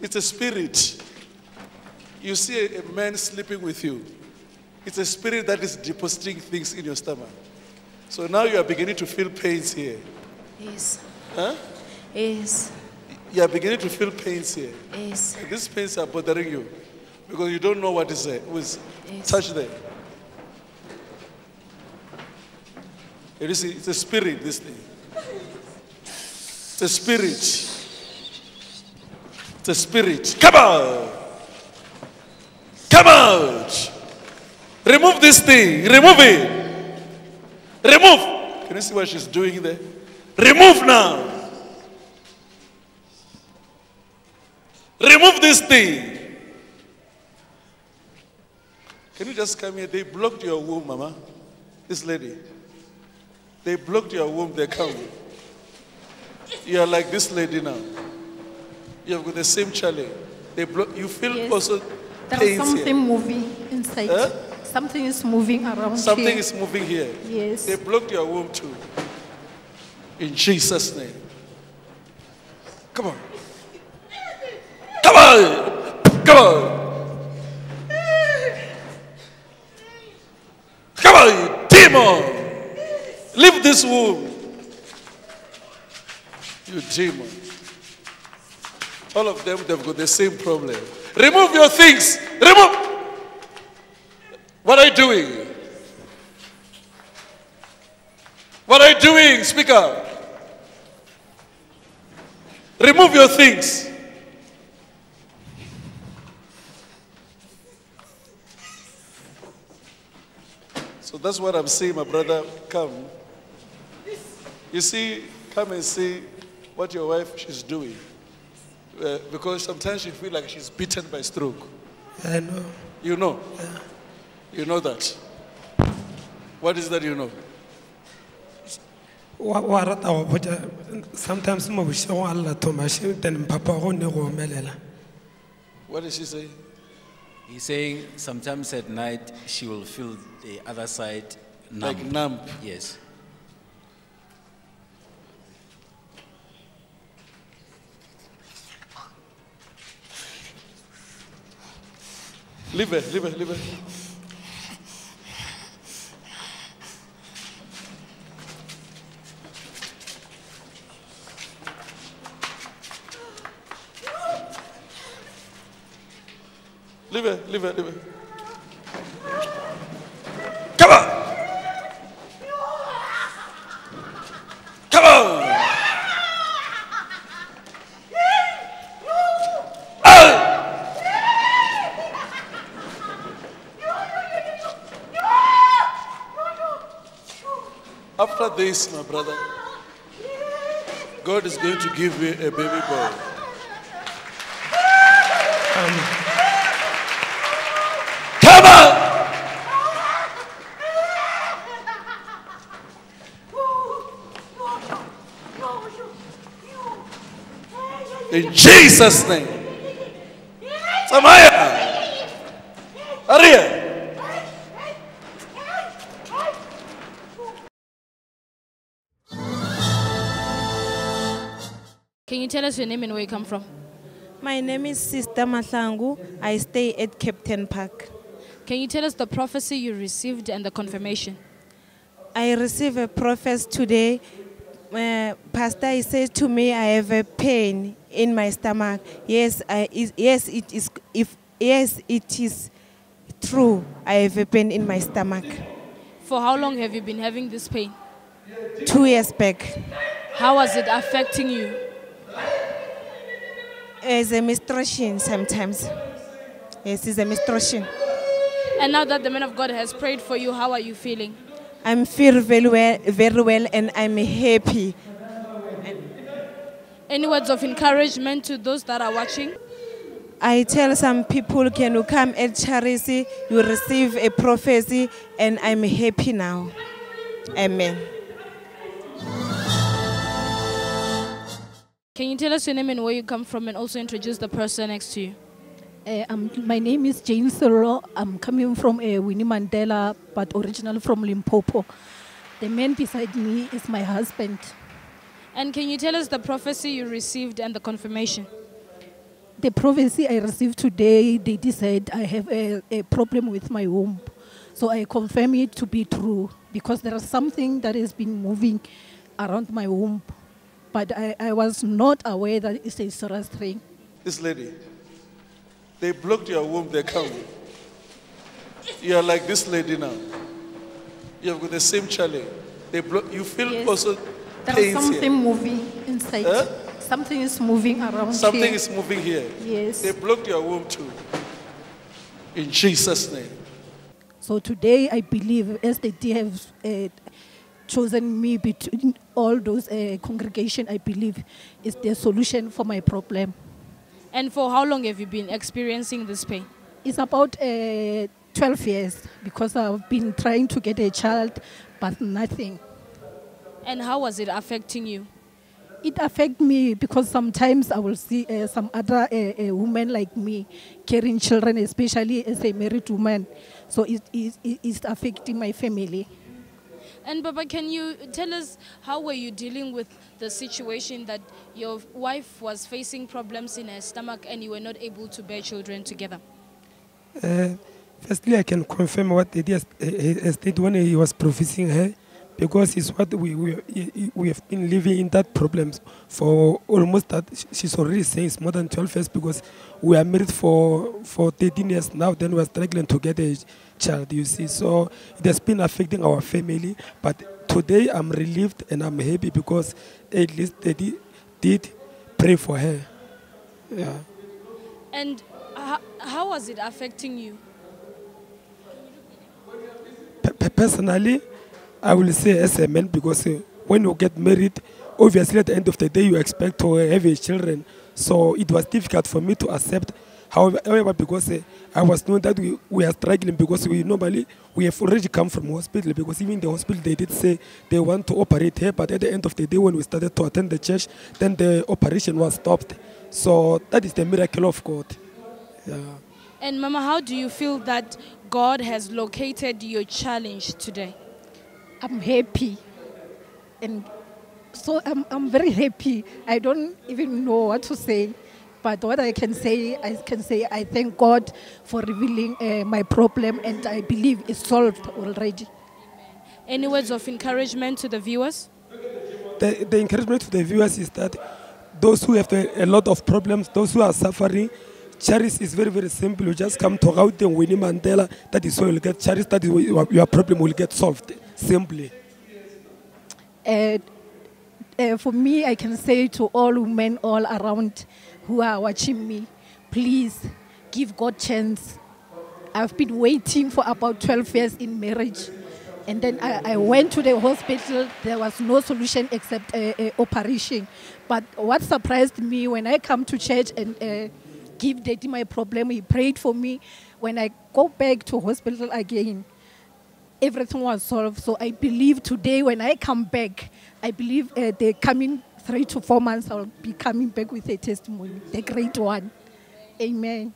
It's a spirit. You see a, a man sleeping with you. It's a spirit that is depositing things in your stomach. So now you are beginning to feel pains here. Yes. Huh? Yes. You are beginning to feel pains here. Yes. And these pains are bothering you because you don't know what is there, who is Yes. touched there. It is it's a spirit, this thing. It's a spirit. It's a spirit. Come out. Come out. Remove this thing. Remove it. Remove. Can you see what she's doing there? Remove now. Remove this thing. Can you just come here? They blocked your womb, Mama. This lady. They blocked your womb. They come. You are like this lady now. You have got the same challenge. They. You feel Yes. also There is something here. moving inside. Huh? Something is moving around Something here. is moving here. Yes. They blocked your womb too. In Jesus' name. Come on. Come on. Come on. Come on, demon. Leave this womb. You demon. All of them, they've got the same problem. Remove your things. Remove. What are you doing? What are you doing? Speak up. Remove your things. So that's what I'm saying, my brother. Come. You see, come and see what your wife she's doing. Uh, because sometimes you feel like she's beaten by stroke. I know. You know? You know that. What is that you know? wa wa rata go botsa sometimes mo bošego a lla thomaše then papa go ne go omelela What did she say? He's saying sometimes at night she will feel the other side numb. Like numb. Yes. Leave her, leave her, leave her. Leave her, leave her, leave her. Come on! Come on! This, my brother, God is going to give you a baby boy. Um, Come on! In Jesus' name. Samaya! Aria! Tell us your name and where you come from? My name is Sister Mahlangu. I stay at Kempton Park. Can you tell us the prophecy you received and the confirmation? I received a prophecy today. Uh, Pastor he said to me, I have a pain in my stomach. Yes, I, is, yes, it is. If yes, it is true. I have a pain in my stomach. For how long have you been having this pain? Two years back, How was it affecting you? As a menstruation sometimes. Yes, it's a menstruation. And now that the man of God has prayed for you, how are you feeling? I'm feel very well, very well, and I'm happy. Any words of encouragement to those that are watching? I tell some people, can you come at charity? You receive a prophecy, and I'm happy now. Amen. Can you tell us your name and where you come from and also introduce the person next to you? Uh, um, my name is Jane Siro. I'm coming from uh, Winnie Mandela, but originally from Limpopo. The man beside me is my husband. And can you tell us the prophecy you received and the confirmation? the prophecy I received today, they said I have a, a problem with my womb. So I confirm it to be true because there is something that has been moving around my womb. But I, I was not aware that it's a serious thing. This lady, they blocked your womb, they come. You are like this lady now. You have got the same challenge. They block, you feel Yes. also There is something here. moving inside. Huh? Something is moving around Something here. is moving here. Yes. They blocked your womb too. In Jesus' name. So today, I believe, as they have uh, chosen me between all those uh, congregation, I believe is the solution for my problem. And for how long have you been experiencing this pain? It's about uh, 12 years because I've been trying to get a child, but nothing. And how was it affecting you? It affects me because sometimes I will see uh, some other uh, uh, women like me carrying children, especially as a married woman. So it is it, it's affecting my family. And Baba, can you tell us how were you dealing with the situation that your wife was facing problems in her stomach and you were not able to bear children together? Uh, firstly, I can confirm what Daddy has, uh, when he was professing her, because it's what we, we, we have been living in that problems for almost that, she's already saying it's more than 12 years because we are married for, for 13 years now, then we're struggling to get a child, you see. So it has been affecting our family, but today I'm relieved and I'm happy because at least Daddy did pray for her. Yeah. And how, how was it affecting you? Pe- personally, I will say as a man because uh, when you get married, obviously at the end of the day you expect to have children. So it was difficult for me to accept. However, however because uh, I was knowing that we, we are struggling because we normally we have already come from hospital because even the hospital they did say they want to operate here, but at the end of the day when we started to attend the church, then the operation was stopped. So that is the miracle of God. Yeah. And Mama, how do you feel that God has located your challenge today? I'm happy. And so I'm, I'm very happy. I don't even know what to say. But what I can say, I can say I thank God for revealing uh, my problem and I believe it's solved already. Any words of encouragement to the viewers? the, the encouragement to the viewers is that those who have the, a lot of problems, those who are suffering, Charis is very, very simple. You just come to out and Winnie Mandela. That is where you'll get Charis. That is your, your problem will get solved. Simply. Uh, uh, for me, I can say to all women all around who are watching me, please give God chance. I've been waiting for about 12 years in marriage. And then I, I went to the hospital. There was no solution except a operation. But what surprised me when I come to church and uh, give Daddy my problem, he prayed for me. When I go back to hospital again, everything was solved. So I believe today when I come back, I believe uh, the coming three to four months I'll be coming back with a testimony, the great one. Amen.